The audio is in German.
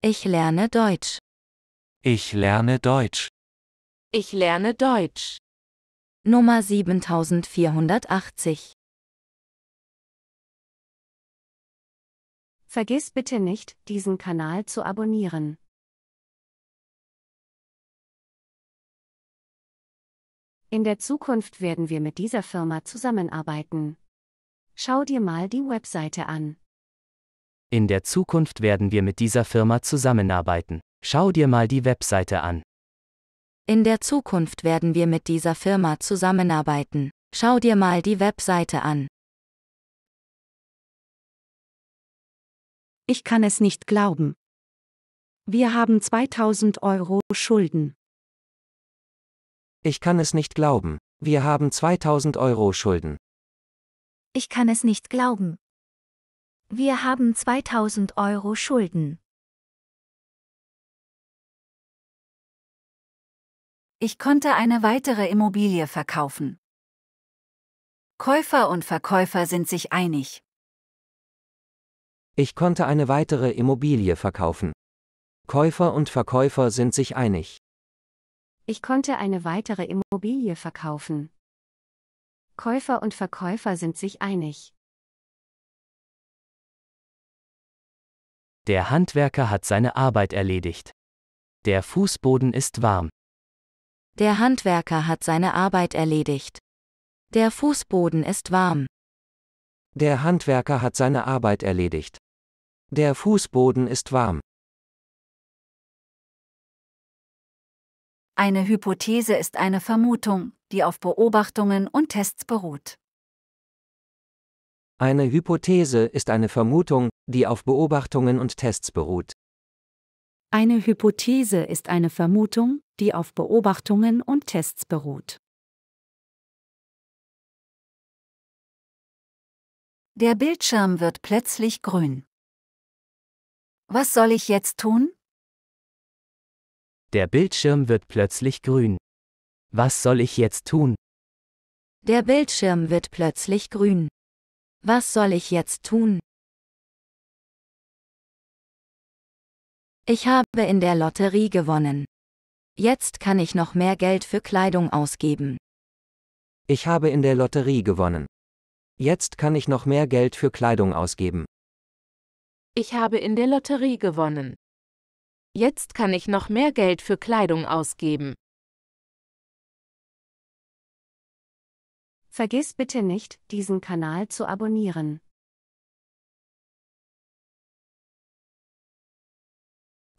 Ich lerne Deutsch. Ich lerne Deutsch. Ich lerne Deutsch. Nummer 7480. Vergiss bitte nicht, diesen Kanal zu abonnieren. In der Zukunft werden wir mit dieser Firma zusammenarbeiten. Schau dir mal die Webseite an. In der Zukunft werden wir mit dieser Firma zusammenarbeiten. Schau dir mal die Webseite an. In der Zukunft werden wir mit dieser Firma zusammenarbeiten. Schau dir mal die Webseite an. Ich kann es nicht glauben. Wir haben 2000 Euro Schulden. Ich kann es nicht glauben. Wir haben 2000 Euro Schulden. Ich kann es nicht glauben. Wir haben 2000 Euro Schulden. Ich konnte eine weitere Immobilie verkaufen. Käufer und Verkäufer sind sich einig. Ich konnte eine weitere Immobilie verkaufen. Käufer und Verkäufer sind sich einig. Ich konnte eine weitere Immobilie verkaufen. Käufer und Verkäufer sind sich einig. Der Handwerker hat seine Arbeit erledigt. Der Fußboden ist warm. Der Handwerker hat seine Arbeit erledigt. Der Fußboden ist warm. Der Handwerker hat seine Arbeit erledigt. Der Fußboden ist warm. Eine Hypothese ist eine Vermutung, die auf Beobachtungen und Tests beruht. Eine Hypothese ist eine Vermutung, die auf Beobachtungen und Tests beruht. Eine Hypothese ist eine Vermutung, die auf Beobachtungen und Tests beruht. Der Bildschirm wird plötzlich grün. Was soll ich jetzt tun? Der Bildschirm wird plötzlich grün. Was soll ich jetzt tun? Der Bildschirm wird plötzlich grün. Was soll ich jetzt tun? Ich habe in der Lotterie gewonnen. Jetzt kann ich noch mehr Geld für Kleidung ausgeben. Ich habe in der Lotterie gewonnen. Jetzt kann ich noch mehr Geld für Kleidung ausgeben. Ich habe in der Lotterie gewonnen. Jetzt kann ich noch mehr Geld für Kleidung ausgeben. Vergiss bitte nicht, diesen Kanal zu abonnieren.